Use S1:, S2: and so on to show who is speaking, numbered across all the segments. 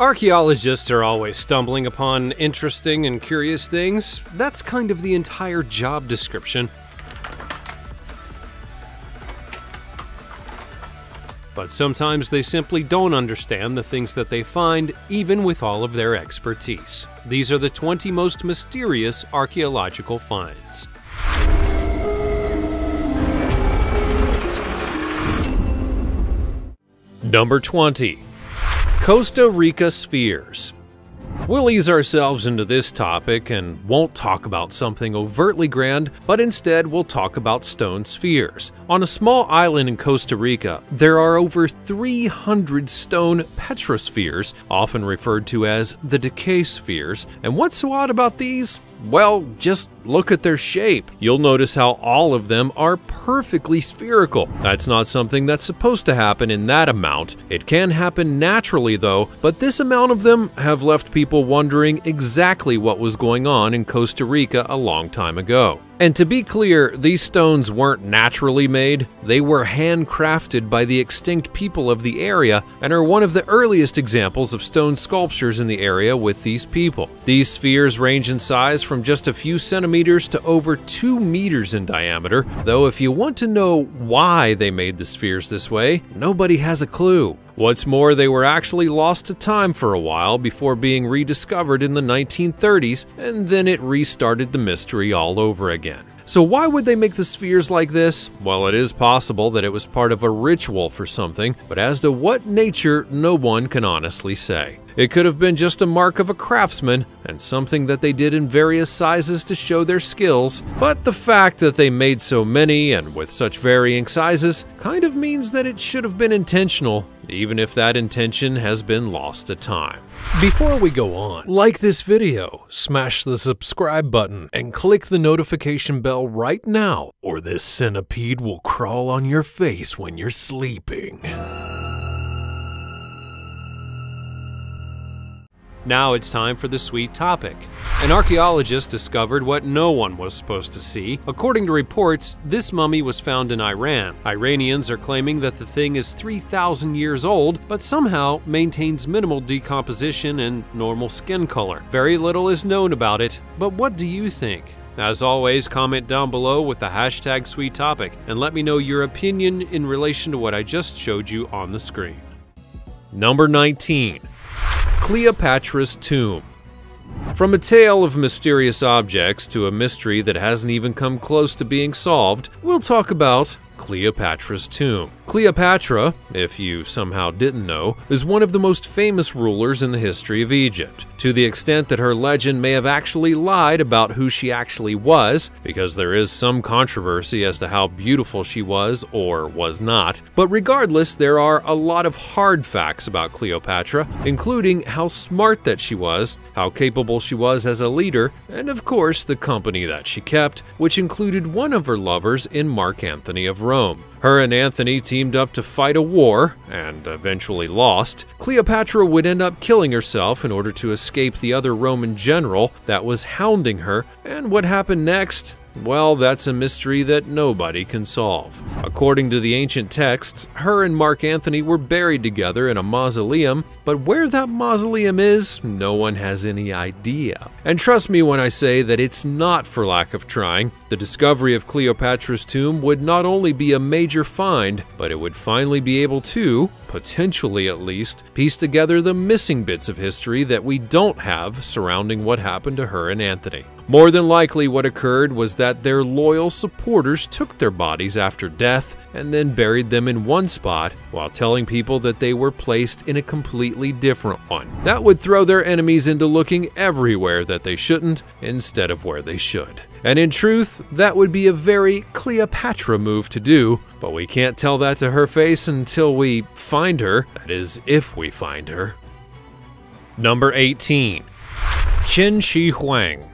S1: Archaeologists are always stumbling upon interesting and curious things. That's kind of the entire job description. But sometimes they simply don't understand the things that they find, even with all of their expertise. These are the 20 most mysterious archaeological finds. Number 20. Costa Rica Spheres We'll ease ourselves into this topic and won't talk about something overtly grand, but instead we'll talk about stone spheres. On a small island in Costa Rica, there are over 300 stone petrospheres, often referred to as the Diquís spheres. And what's so odd about these? Well, just look at their shape. You'll notice how all of them are perfectly spherical. That's not something that's supposed to happen in that amount. It can happen naturally though, but this amount of them have left people wondering exactly what was going on in Costa Rica a long time ago. And to be clear, these stones weren't naturally made, they were handcrafted by the extinct people of the area and are one of the earliest examples of stone sculptures in the area with these people. These spheres range in size from just a few centimeters to over 2 meters in diameter, though if you want to know why they made the spheres this way, nobody has a clue. What's more, they were actually lost to time for a while before being rediscovered in the 1930s, and then it restarted the mystery all over again. So why would they make the spheres like this? Well, it is possible that it was part of a ritual for something, but as to what nature, no one can honestly say. It could have been just a mark of a craftsman and something that they did in various sizes to show their skills, but the fact that they made so many and with such varying sizes kind of means that it should have been intentional, even if that intention has been lost to time. Before we go on, like this video, smash the subscribe button, and click the notification bell right now, or this centipede will crawl on your face when you're sleeping. Now it's time for the sweet topic. An archaeologist discovered what no one was supposed to see. According to reports, this mummy was found in Iran. Iranians are claiming that the thing is 3,000 years old, but somehow maintains minimal decomposition and normal skin color. Very little is known about it, but what do you think? As always, comment down below with the hashtag sweet topic and let me know your opinion in relation to what I just showed you on the screen. Number 19. Cleopatra's Tomb From a tale of mysterious objects to a mystery that hasn't even come close to being solved, we'll talk about Cleopatra's Tomb. Cleopatra, if you somehow didn't know, is one of the most famous rulers in the history of Egypt, to the extent that her legend may have actually lied about who she actually was, because there is some controversy as to how beautiful she was or was not. But regardless, there are a lot of hard facts about Cleopatra, including how smart that she was, how capable she was as a leader, and of course the company that she kept, which included one of her lovers in Mark Antony of Rome. Her and Antony teamed up to fight a war, and eventually lost. Cleopatra would end up killing herself in order to escape the other Roman general that was hounding her, and what happened next? Well, that's a mystery that nobody can solve. According to the ancient texts, her and Mark Antony were buried together in a mausoleum, but where that mausoleum is, no one has any idea. And trust me when I say that it's not for lack of trying. The discovery of Cleopatra's tomb would not only be a major find, but it would finally be able to, potentially at least, piece together the missing bits of history that we don't have surrounding what happened to her and Antony. More than likely, what occurred was that their loyal supporters took their bodies after death and then buried them in one spot while telling people that they were placed in a completely different one. That would throw their enemies into looking everywhere that they shouldn't instead of where they should. And in truth, that would be a very Cleopatra move to do, but we can't tell that to her face until we find her. That is, if we find her. Number 18. Qin Shi Huang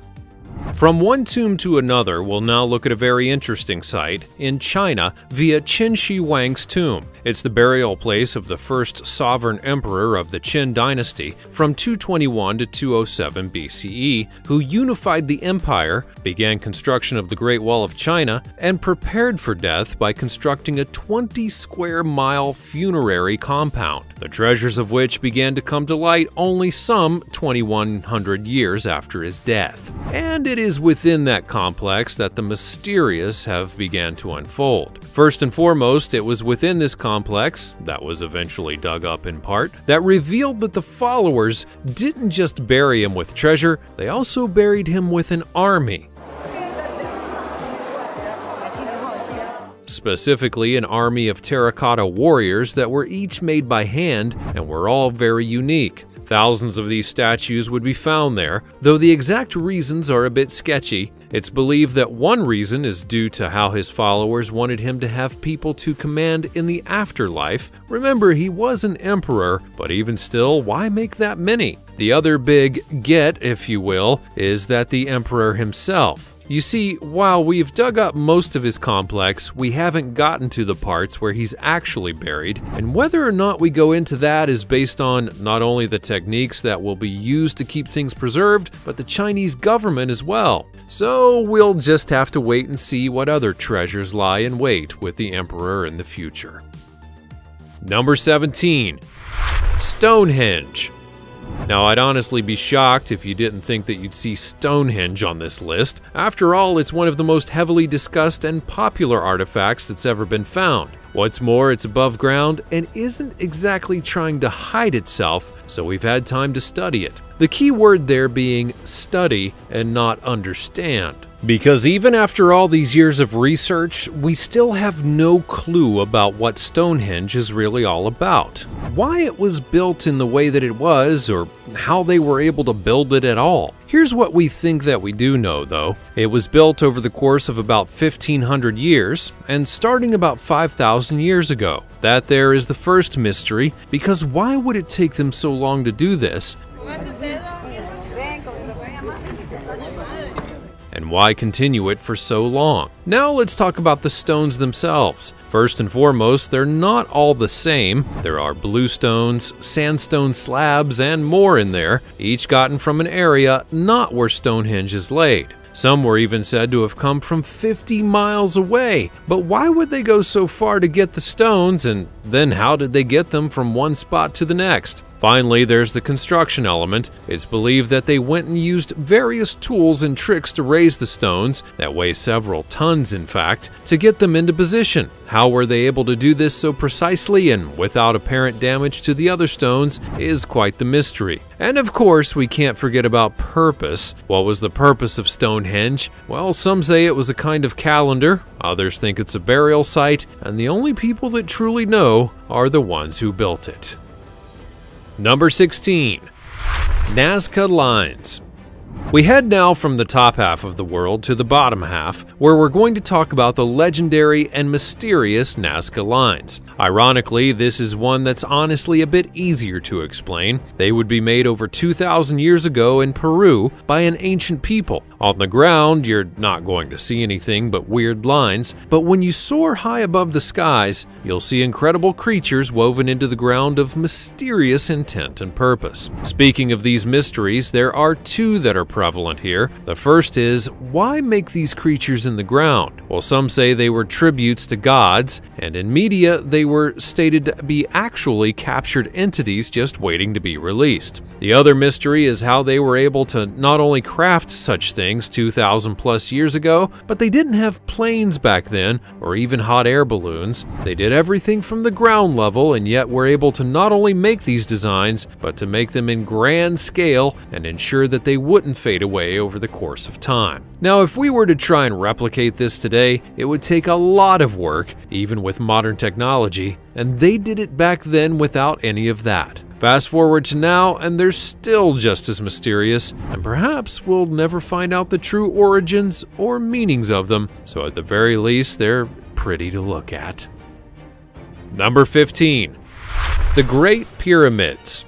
S1: From one tomb to another, we'll now look at a very interesting site in China via Qin Shi Huang's tomb. It's the burial place of the first sovereign emperor of the Qin dynasty from 221 to 207 BCE, who unified the empire, began construction of the Great Wall of China, and prepared for death by constructing a 20 square mile funerary compound, the treasures of which began to come to light only some 2100 years after his death. And it is within that complex that the mysterious have began to unfold. First and foremost, it was within this complex, that was eventually dug up in part, that revealed that the followers didn't just bury him with treasure, they also buried him with an army. Specifically, an army of terracotta warriors that were each made by hand and were all very unique. Thousands of these statues would be found there, though the exact reasons are a bit sketchy. It's believed that one reason is due to how his followers wanted him to have people to command in the afterlife. Remember, he was an emperor, but even still, why make that many? The other big get, if you will, is that the emperor himself. You see, while we've dug up most of his complex, we haven't gotten to the parts where he's actually buried, and whether or not we go into that is based on not only the techniques that will be used to keep things preserved, but the Chinese government as well. So we'll just have to wait and see what other treasures lie in wait with the Emperor in the future. Number 17. Stonehenge now, I'd honestly be shocked if you didn't think that you'd see Stonehenge on this list. After all, it's one of the most heavily discussed and popular artifacts that's ever been found. What's more, it's above ground and isn't exactly trying to hide itself, so we've had time to study it. The key word there being study and not understand. Because even after all these years of research, we still have no clue about what Stonehenge is really all about. Why it was built in the way that it was, or how they were able to build it at all. Here's what we think that we do know, though. It was built over the course of about 1500 years, and starting about 5,000 years ago. That there is the first mystery, because why would it take them so long to do this? Why continue it for so long? Now let's talk about the stones themselves. First and foremost, they're not all the same. There are bluestones, sandstone slabs, and more in there, each gotten from an area not where Stonehenge is laid. Some were even said to have come from 50 miles away. But why would they go so far to get the stones, and then how did they get them from one spot to the next? Finally, there's the construction element. It's believed that they went and used various tools and tricks to raise the stones, that weigh several tons in fact, to get them into position. How were they able to do this so precisely and without apparent damage to the other stones is quite the mystery. And of course, we can't forget about purpose. What was the purpose of Stonehenge? Well, some say it was a kind of calendar, others think it's a burial site, and the only people that truly know are the ones who built it. Number 16. Nazca Lines we head now from the top half of the world to the bottom half, where we're going to talk about the legendary and mysterious Nazca Lines. Ironically, this is one that's honestly a bit easier to explain. They would be made over 2,000 years ago in Peru by an ancient people. On the ground, you're not going to see anything but weird lines, but when you soar high above the skies, you'll see incredible creatures woven into the ground of mysterious intent and purpose. Speaking of these mysteries, there are two that are prevalent here. The first is why make these creatures in the ground? Well, some say they were tributes to gods, and in media they were stated to be actually captured entities just waiting to be released. The other mystery is how they were able to not only craft such things 2,000 plus years ago, but they didn't have planes back then or even hot air balloons. They did everything from the ground level and yet were able to not only make these designs, but to make them in grand scale and ensure that they wouldn't fail fade away over the course of time. Now, if we were to try and replicate this today, it would take a lot of work, even with modern technology, and they did it back then without any of that. Fast forward to now, and they're still just as mysterious, and perhaps we'll never find out the true origins or meanings of them, so at the very least, they're pretty to look at. Number 15. The Great Pyramids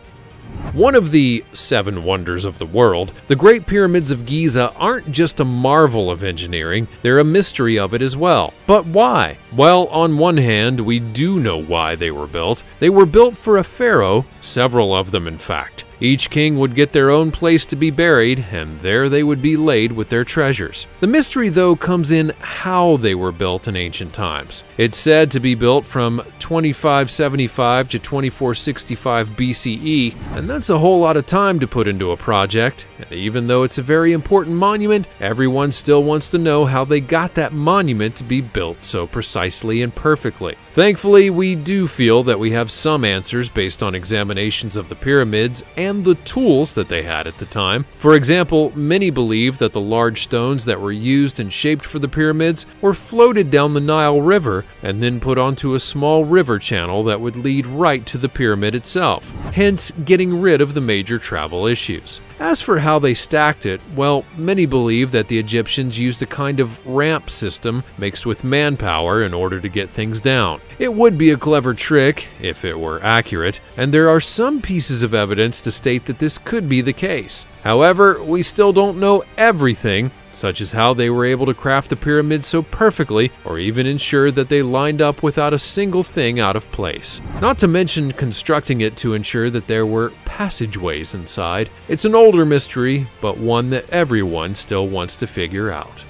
S1: One of the seven wonders of the world, the Great Pyramids of Giza aren't just a marvel of engineering, they're a mystery of it as well. But why? Well, on one hand, we do know why they were built. They were built for a pharaoh, several of them in fact. Each king would get their own place to be buried, and there they would be laid with their treasures. The mystery, though, comes in how they were built in ancient times. It's said to be built from 2575 to 2465 BCE, and that's a whole lot of time to put into a project. And even though it's a very important monument, everyone still wants to know how they got that monument to be built so precisely and perfectly. Thankfully, we do feel that we have some answers based on examinations of the pyramids and the tools that they had at the time. For example, many believe that the large stones that were used and shaped for the pyramids were floated down the Nile River and then put onto a small river channel that would lead right to the pyramid itself, hence getting rid of the major travel issues. As for how they stacked it, well, many believe that the Egyptians used a kind of ramp system mixed with manpower in order to get things down. It would be a clever trick if it were accurate, and there are some pieces of evidence to state that this could be the case. However, we still don't know everything, such as how they were able to craft the pyramid so perfectly or even ensure that they lined up without a single thing out of place. Not to mention constructing it to ensure that there were passageways inside. It's an older mystery, but one that everyone still wants to figure out.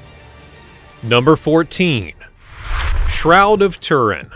S1: Number 14 Shroud of Turin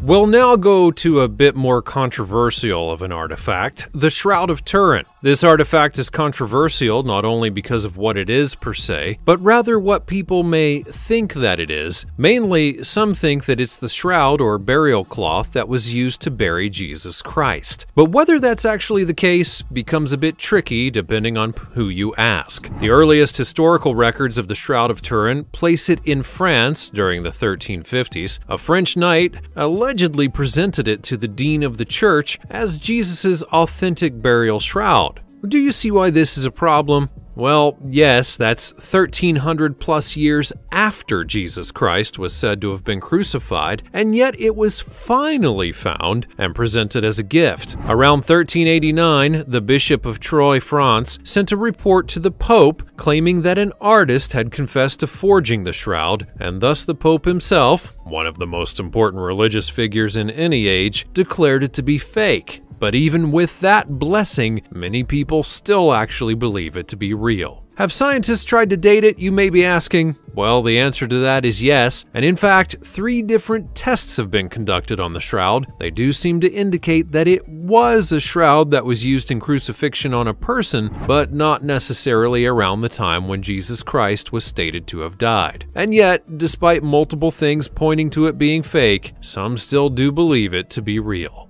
S1: We'll now go to a bit more controversial of an artifact, the Shroud of Turin. This artifact is controversial not only because of what it is per se, but rather what people may think that it is. Mainly, some think that it's the shroud or burial cloth that was used to bury Jesus Christ. But whether that's actually the case becomes a bit tricky depending on who you ask. The earliest historical records of the Shroud of Turin place it in France during the 1350s. A French knight allegedly presented it to the dean of the church as Jesus' authentic burial shroud. Do you see why this is a problem? Well, yes, that's 1300 plus years after Jesus Christ was said to have been crucified, and yet it was finally found and presented as a gift. Around 1389, the Bishop of Troyes, France, sent a report to the Pope claiming that an artist had confessed to forging the shroud, and thus the Pope himself, one of the most important religious figures in any age, declared it to be fake. But even with that blessing, many people still actually believe it to be real. Have scientists tried to date it, you may be asking? Well, the answer to that is yes, and in fact, three different tests have been conducted on the shroud. They do seem to indicate that it was a shroud that was used in crucifixion on a person, but not necessarily around the time when Jesus Christ was stated to have died. And yet, despite multiple things pointing to it being fake, some still do believe it to be real.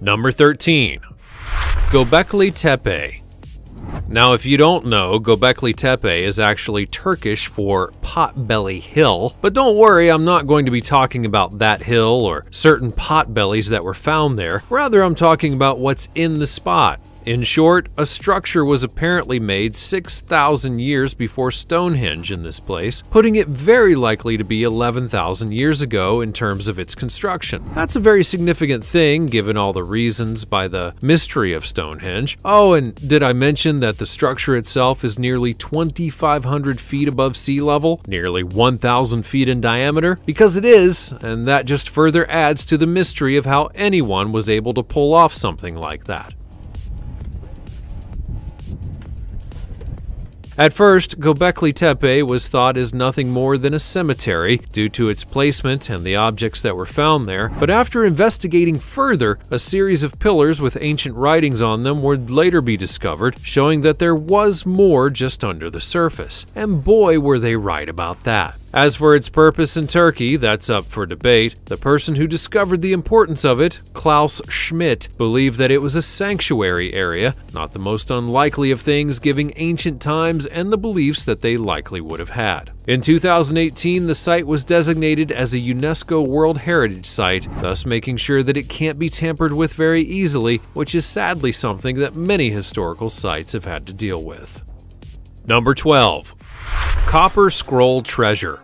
S1: Number 13. Göbekli Tepe. Now, if you don't know, Göbekli Tepe is actually Turkish for Potbelly Hill. But don't worry, I'm not going to be talking about that hill or certain potbellies that were found there. Rather, I'm talking about what's in the spot. In short, a structure was apparently made 6,000 years before Stonehenge in this place, putting it very likely to be 11,000 years ago in terms of its construction. That's a very significant thing given all the reasons by the mystery of Stonehenge. Oh, and did I mention that the structure itself is nearly 2,500 feet above sea level, nearly 1,000 feet in diameter? Because it is, and that just further adds to the mystery of how anyone was able to pull off something like that. At first, Göbekli Tepe was thought as nothing more than a cemetery due to its placement and the objects that were found there, but after investigating further, a series of pillars with ancient writings on them would later be discovered, showing that there was more just under the surface. And boy, were they right about that. As for its purpose in Turkey, that's up for debate. The person who discovered the importance of it, Klaus Schmidt, believed that it was a sanctuary area, not the most unlikely of things given ancient times and the beliefs that they likely would have had. In 2018, the site was designated as a UNESCO World Heritage Site, thus making sure that it can't be tampered with very easily, which is sadly something that many historical sites have had to deal with. Number 12. Copper Scroll Treasure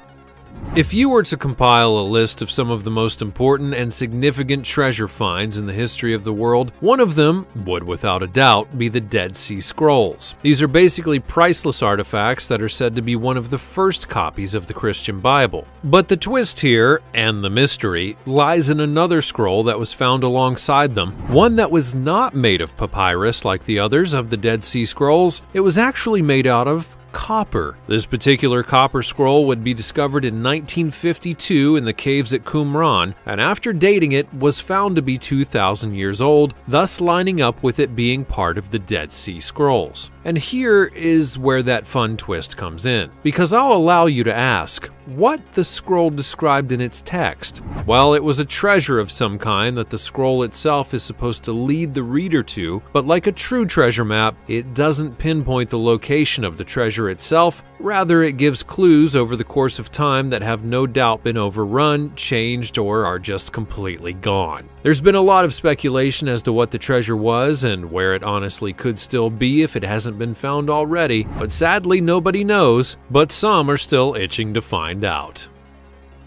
S1: If you were to compile a list of some of the most important and significant treasure finds in the history of the world, one of them would without a doubt be the Dead Sea Scrolls. These are basically priceless artifacts that are said to be one of the first copies of the Christian Bible. But the twist here, and the mystery, lies in another scroll that was found alongside them, one that was not made of papyrus like the others of the Dead Sea Scrolls, it was actually made out of copper. This particular copper scroll would be discovered in 1952 in the caves at Qumran, and after dating it, was found to be 2,000 years old, thus lining up with it being part of the Dead Sea Scrolls. And here is where that fun twist comes in, because I'll allow you to ask, what the scroll described in its text? Well, it was a treasure of some kind that the scroll itself is supposed to lead the reader to, but like a true treasure map, it doesn't pinpoint the location of the treasure itself, rather it gives clues over the course of time that have no doubt been overrun, changed, or are just completely gone. There's been a lot of speculation as to what the treasure was and where it honestly could still be if it hasn't been found already, but sadly nobody knows, but some are still itching to find out.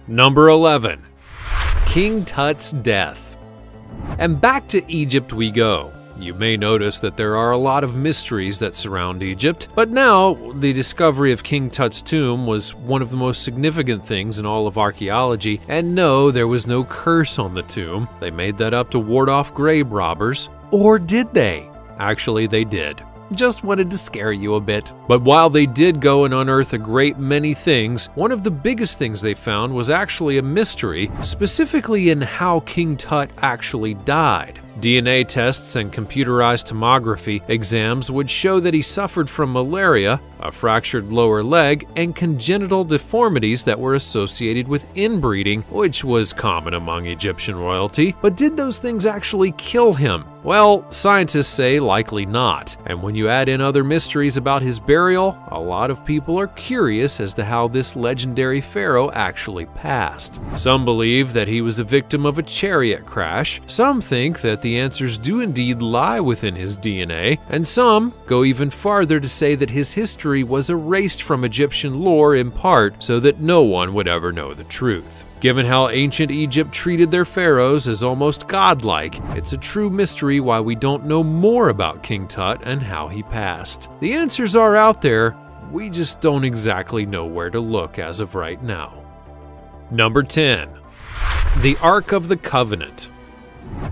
S1: Number 11. King Tut's Death And back to Egypt we go. You may notice that there are a lot of mysteries that surround Egypt, but now the discovery of King Tut's tomb was one of the most significant things in all of archaeology, and no, there was no curse on the tomb. They made that up to ward off grave robbers. Or did they? Actually, they did. Just wanted to scare you a bit. But while they did go and unearth a great many things, one of the biggest things they found was actually a mystery, specifically in how King Tut actually died. DNA tests and computerized tomography exams would show that he suffered from malaria, a fractured lower leg, and congenital deformities that were associated with inbreeding, which was common among Egyptian royalty. But did those things actually kill him? Well, scientists say likely not. And when you add in other mysteries about his burial, a lot of people are curious as to how this legendary pharaoh actually passed. Some believe that he was a victim of a chariot crash, some think that the answers do indeed lie within his DNA, and some go even farther to say that his history was erased from Egyptian lore in part so that no one would ever know the truth. Given how ancient Egypt treated their pharaohs as almost godlike, it's a true mystery why we don't know more about King Tut and how he passed. The answers are out there, we just don't exactly know where to look as of right now. Number 10. The Ark of the Covenant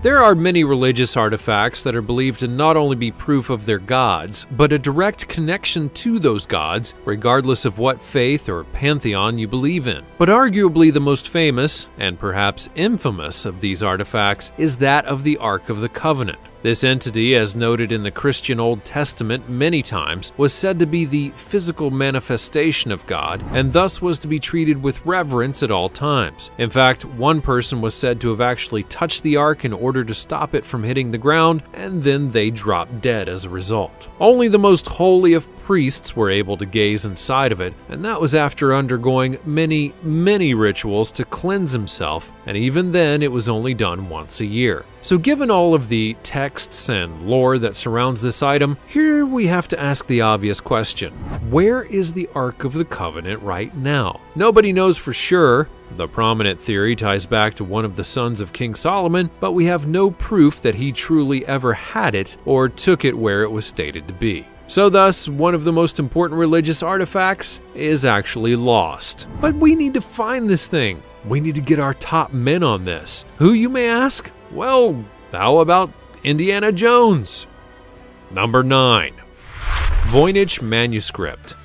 S1: there are many religious artifacts that are believed to not only be proof of their gods, but a direct connection to those gods, regardless of what faith or pantheon you believe in. But arguably the most famous, and perhaps infamous, of these artifacts is that of the Ark of the Covenant. This entity, as noted in the Christian Old Testament many times, was said to be the physical manifestation of God and thus was to be treated with reverence at all times. In fact, one person was said to have actually touched the ark in order to stop it from hitting the ground, and then they dropped dead as a result. Only the most holy of priests were able to gaze inside of it, and that was after undergoing many, many rituals to cleanse himself, and even then it was only done once a year. So given all of the texts and lore that surrounds this item, here we have to ask the obvious question. Where is the Ark of the Covenant right now? Nobody knows for sure. The prominent theory ties back to one of the sons of King Solomon, but we have no proof that he truly ever had it or took it where it was stated to be. So thus, one of the most important religious artifacts is actually lost. But we need to find this thing. We need to get our top men on this. Who, you may ask? Well, how about Indiana Jones? Number 9. Voynich Manuscript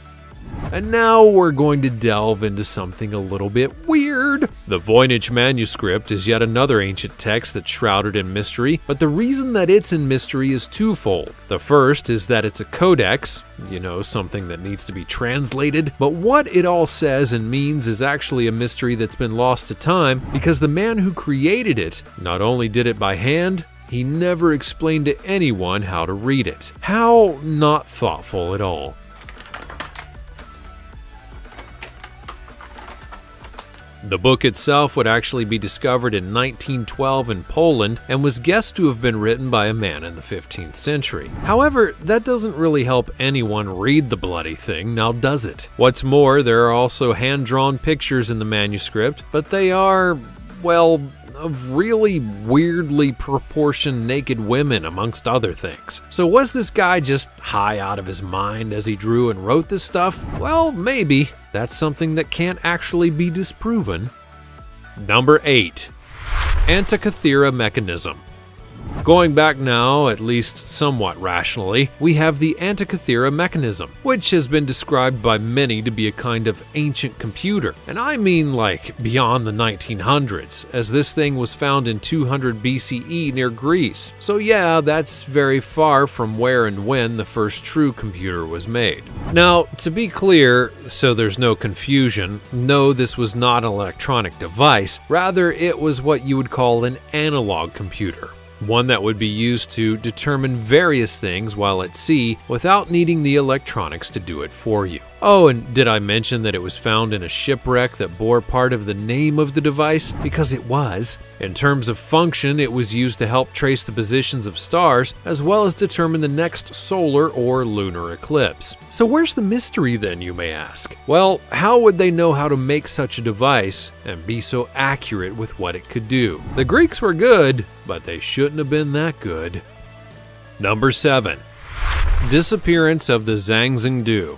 S1: and now we're going to delve into something a little bit weird. The Voynich manuscript is yet another ancient text that's shrouded in mystery, but the reason that it's in mystery is twofold. The first is that it's a codex, you know, something that needs to be translated, but what it all says and means is actually a mystery that's been lost to time because the man who created it not only did it by hand, he never explained to anyone how to read it. How not thoughtful at all. The book itself would actually be discovered in 1912 in Poland and was guessed to have been written by a man in the 15th century. However, that doesn't really help anyone read the bloody thing, now does it? What's more, there are also hand-drawn pictures in the manuscript, but they are, well, of really weirdly proportioned naked women, amongst other things. So, was this guy just high out of his mind as he drew and wrote this stuff? Well, maybe. That's something that can't actually be disproven. Number 8 Antikythera Mechanism Going back now, at least somewhat rationally, we have the Antikythera mechanism, which has been described by many to be a kind of ancient computer. And I mean like beyond the 1900s, as this thing was found in 200 BCE near Greece. So yeah, that's very far from where and when the first true computer was made. Now, to be clear, so there's no confusion, no, this was not an electronic device, rather it was what you would call an analog computer one that would be used to determine various things while at sea without needing the electronics to do it for you. Oh, and did I mention that it was found in a shipwreck that bore part of the name of the device? Because it was. In terms of function, it was used to help trace the positions of stars, as well as determine the next solar or lunar eclipse. So where's the mystery then, you may ask? Well, how would they know how to make such a device and be so accurate with what it could do? The Greeks were good, but they shouldn't have been that good. Number 7. Disappearance of the Sanxingdui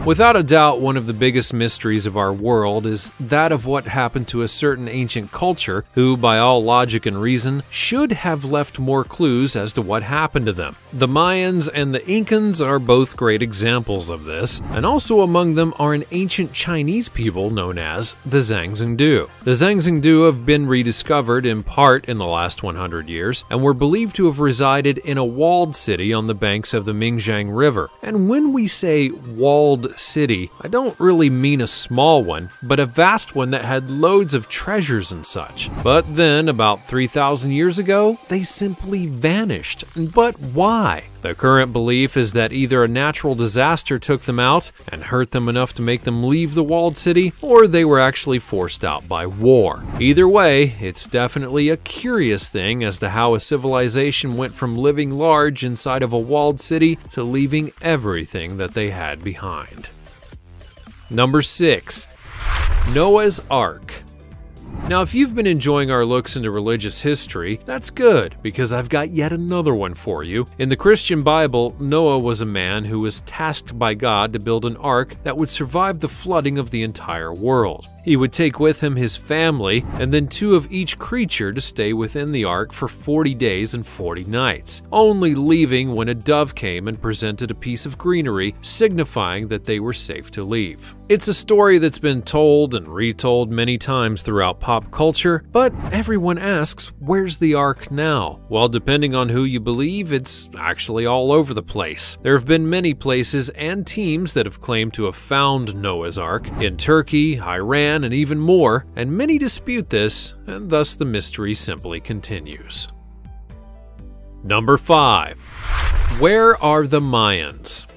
S1: Without a doubt, one of the biggest mysteries of our world is that of what happened to a certain ancient culture who, by all logic and reason, should have left more clues as to what happened to them. The Mayans and the Incans are both great examples of this, and also among them are an ancient Chinese people known as the Sanxingdui. The Sanxingdui have been rediscovered in part in the last 100 years and were believed to have resided in a walled city on the banks of the Minjiang River. And when we say walled city, I don't really mean a small one, but a vast one that had loads of treasures and such. But then, about 3,000 years ago, they simply vanished. But why? The current belief is that either a natural disaster took them out and hurt them enough to make them leave the walled city, or they were actually forced out by war. Either way, it's definitely a curious thing as to how a civilization went from living large inside of a walled city to leaving everything that they had behind. Number 6. Noah's Ark now, if you've been enjoying our looks into religious history, that's good, because I've got yet another one for you. In the Christian Bible, Noah was a man who was tasked by God to build an ark that would survive the flooding of the entire world. He would take with him his family and then two of each creature to stay within the ark for 40 days and 40 nights, only leaving when a dove came and presented a piece of greenery signifying that they were safe to leave. It's a story that's been told and retold many times throughout pop culture, but everyone asks, where's the ark now? Well, depending on who you believe, it's actually all over the place. There have been many places and teams that have claimed to have found Noah's Ark in Turkey, Iran, Japan, and even more, and many dispute this, and thus the mystery simply continues. Number 5. Where are the Mayans?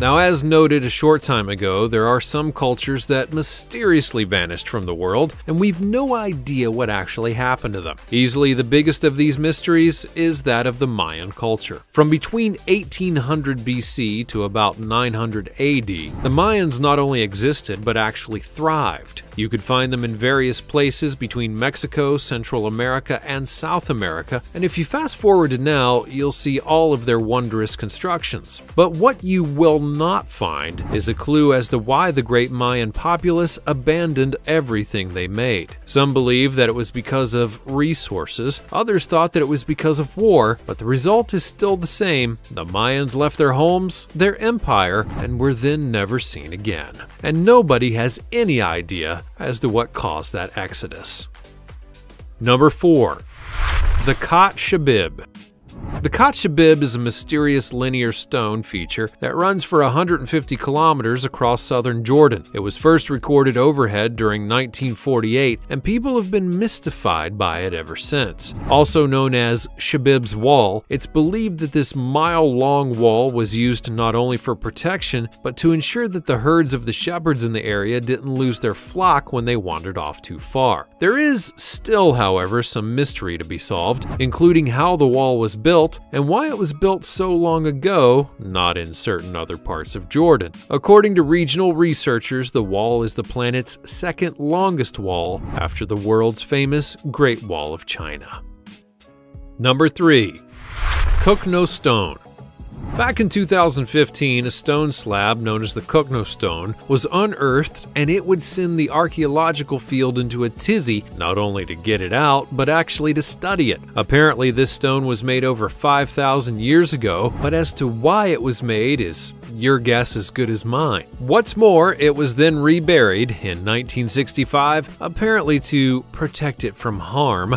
S1: Now, as noted a short time ago, there are some cultures that mysteriously vanished from the world, and we've no idea what actually happened to them. Easily the biggest of these mysteries is that of the Mayan culture. From between 1800 BC to about 900 AD, the Mayans not only existed but actually thrived. You could find them in various places between Mexico, Central America, and South America, and if you fast forward to now, you'll see all of their wondrous constructions. But what you will not find is a clue as to why the great Mayan populace abandoned everything they made. Some believe that it was because of resources, others thought that it was because of war, but the result is still the same. The Mayans left their homes, their empire, and were then never seen again. And nobody has any idea as to what caused that exodus. Number 4. The Khat Shabib The Khat Shabib is a mysterious linear stone feature that runs for 150 kilometers across southern Jordan. It was first recorded overhead during 1948, and people have been mystified by it ever since. Also known as Shabib's Wall, it's believed that this mile-long wall was used not only for protection, but to ensure that the herds of the shepherds in the area didn't lose their flock when they wandered off too far. There is still, however, some mystery to be solved, including how the wall was built and why it was built so long ago, not in certain other parts of Jordan. According to regional researchers, the wall is the planet's second longest wall after the world's famous Great Wall of China. Number 3. Cochno Stone Back in 2015, a stone slab known as the Cochno stone was unearthed and it would send the archaeological field into a tizzy, not only to get it out, but actually to study it. Apparently, this stone was made over 5,000 years ago, but as to why it was made is your guess as good as mine. What's more, it was then reburied in 1965, apparently to protect it from harm.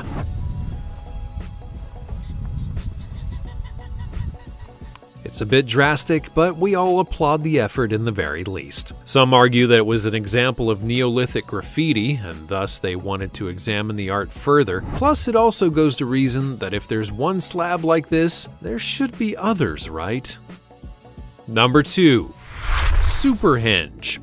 S1: It's a bit drastic, but we all applaud the effort in the very least. Some argue that it was an example of Neolithic graffiti, and thus they wanted to examine the art further. Plus, it also goes to reason that if there's one slab like this, there should be others, right? Number 2. Superhenge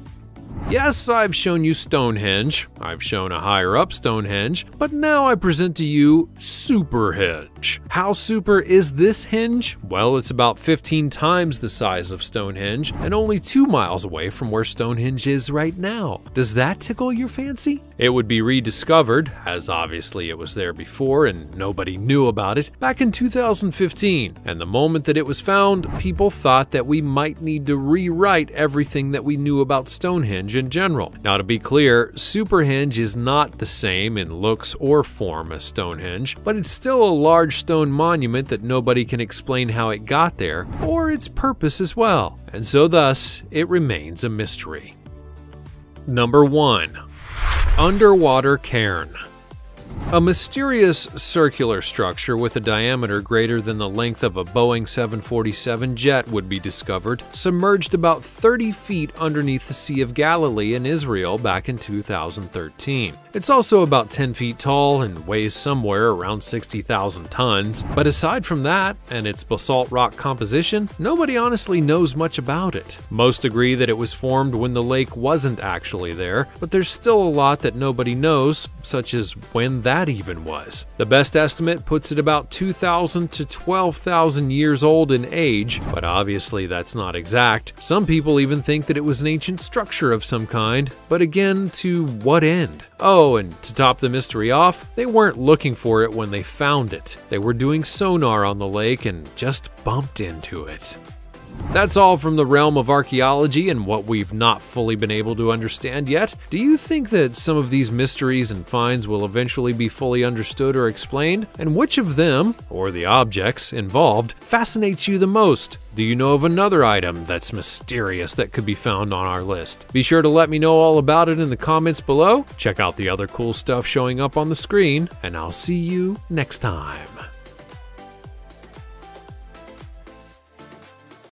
S1: Yes, I've shown you Stonehenge, I've shown a higher up Stonehenge, but now I present to you Superhenge. How super is this henge? Well, it's about 15 times the size of Stonehenge and only 2 miles away from where Stonehenge is right now. Does that tickle your fancy? It would be rediscovered, as obviously it was there before and nobody knew about it, back in 2015, and the moment that it was found, people thought that we might need to rewrite everything that we knew about Stonehenge in general. Now to be clear, Superhenge is not the same in looks or form as Stonehenge, but it's still a large stone monument that nobody can explain how it got there, or its purpose as well, and so thus, it remains a mystery. Number 1 Underwater Cairn a mysterious circular structure with a diameter greater than the length of a Boeing 747 jet would be discovered, submerged about 30 feet underneath the Sea of Galilee in Israel back in 2013. It's also about 10 feet tall and weighs somewhere around 60,000 tons, but aside from that and its basalt rock composition, nobody honestly knows much about it. Most agree that it was formed when the lake wasn't actually there, but there's still a lot that nobody knows, such as when that even was. The best estimate puts it about 2,000 to 12,000 years old in age, but obviously that's not exact. Some people even think that it was an ancient structure of some kind, but again, to what end? Oh, And to top the mystery off, they weren't looking for it when they found it. They were doing sonar on the lake and just bumped into it. That's all from the realm of archaeology and what we've not fully been able to understand yet. Do you think that some of these mysteries and finds will eventually be fully understood or explained? And which of them, or the objects involved, fascinates you the most? Do you know of another item that's mysterious that could be found on our list? Be sure to let me know all about it in the comments below. Check out the other cool stuff showing up on the screen, and I'll see you next time.